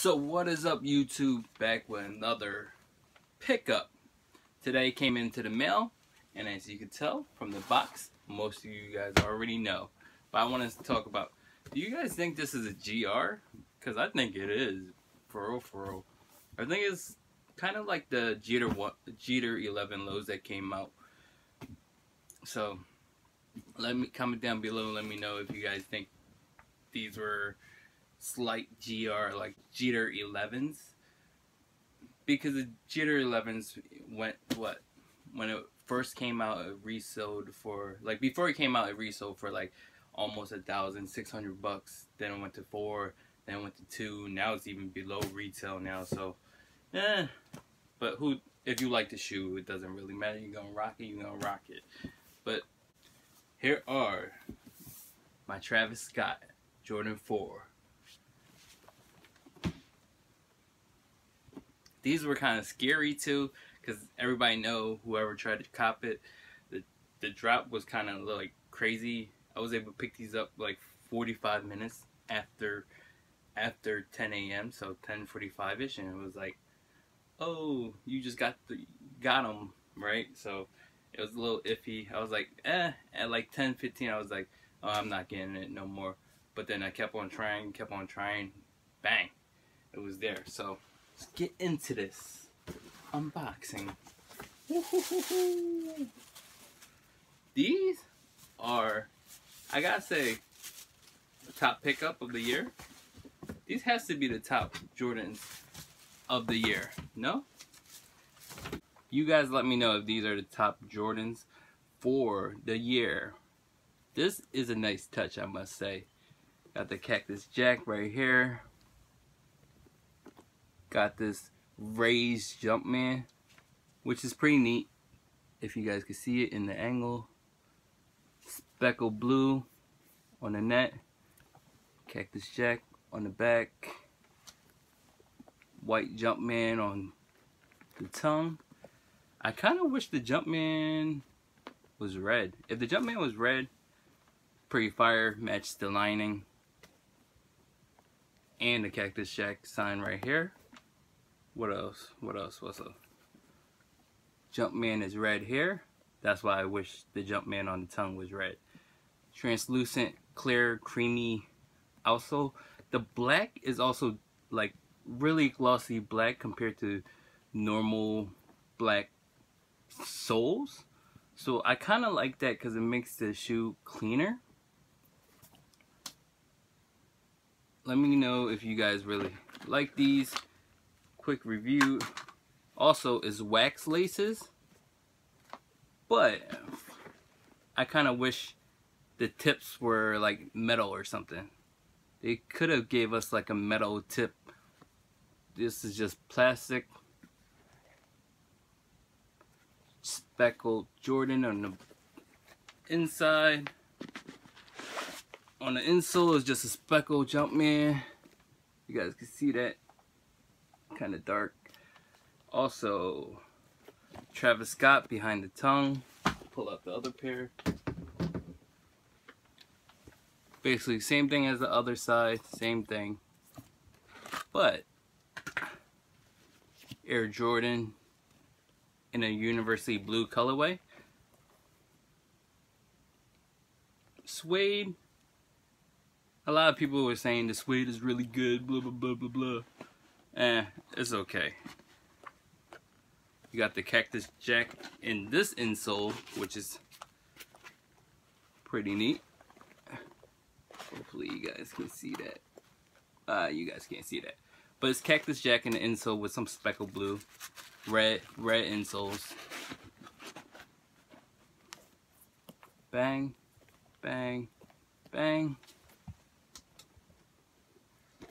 So what is up YouTube? Back with another pickup. Today came into the mail and as you can tell from the box, most of you guys already know. But I want to talk about, do you guys think this is a GR? Because I think it is, for real, for real. I think it's kind of like the Jeter, Jeter 11 lows that came out. So let me comment down below let me know if you guys think these were slight GR like Jeter 11s because the Jeter 11s went what when it first came out it resold for like before it came out it resold for like almost a thousand six hundred bucks. Then it went to four then it went to two. Now it's even below retail now so eh. But who if you like the shoe it doesn't really matter. You're gonna rock it you're gonna rock it. But here are my Travis Scott Jordan 4 these were kind of scary too because everybody know whoever tried to cop it the the drop was kind of like crazy. I was able to pick these up like 45 minutes after after 10 a.m. so 10:45 ish and it was like oh you just got the got them right? So it was a little iffy. I was like eh at like 10 15 I was like oh I'm not getting it no more. But then I kept on trying kept on trying bang it was there. So Let's get into this unboxing. These are, I gotta say, the top pickup of the year. These has to be the top Jordans of the year, no? You guys let me know if these are the top Jordans for the year. This is a nice touch, I must say. Got the Cactus Jack right here. Got this raised Jumpman, which is pretty neat. If you guys can see it in the angle. Speckled blue on the net. Cactus Jack on the back. White Jumpman on the tongue. I kind of wish the Jumpman was red. If the Jumpman was red, pretty fire, matched the lining. And the Cactus Jack sign right here. What else? What else? What's up? Jumpman is red here. That's why I wish the Jumpman on the tongue was red. Translucent, clear, creamy. Also, the black is also like really glossy black compared to normal black soles. So I kind of like that because it makes the shoe cleaner. Let me know if you guys really like these quick review. Also is wax laces? But I kind of wish the tips were like metal or something. They could have gave us like a metal tip. This is just plastic. Speckled Jordan on the inside. On the insole is just a speckled Jumpman you guys can see that kind of dark. Also, Travis Scott behind the tongue. Pull out the other pair. Basically, same thing as the other side, same thing. But, Air Jordan in a University Blue colorway. Suede. A lot of people were saying the suede is really good, blah, blah, blah, blah, blah eh, it's okay. You got the Cactus Jack in this insole, which is pretty neat. Hopefully you guys can see that. Uh, you guys can't see that. But it's Cactus Jack in the insole with some speckled blue. Red, red insoles. Bang, bang, bang.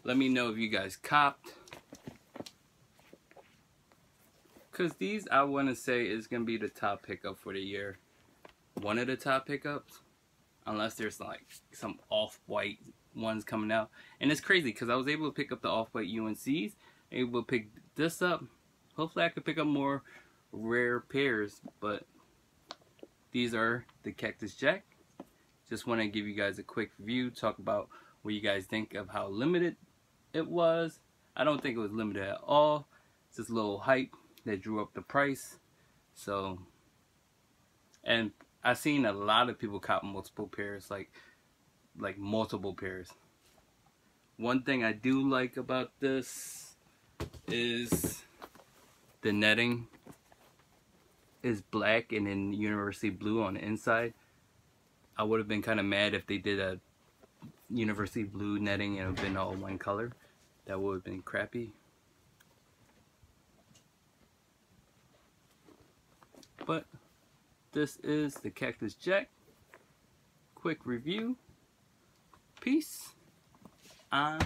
Let me know if you guys copped. Because these, I want to say, is going to be the top pickup for the year. One of the top pickups. Unless there's like some off-white ones coming out. And it's crazy because I was able to pick up the off-white UNCs. Able to pick this up. Hopefully I could pick up more rare pairs. But these are the Cactus Jack. Just want to give you guys a quick review. Talk about what you guys think of how limited it was. I don't think it was limited at all. It's just a little hype that drew up the price. So, and I've seen a lot of people cop multiple pairs, like like multiple pairs. One thing I do like about this is the netting is black and then university blue on the inside. I would have been kind of mad if they did a university blue netting and it would have been all one color. That would have been crappy. But this is the Cactus Jack. Quick review. Peace. I'm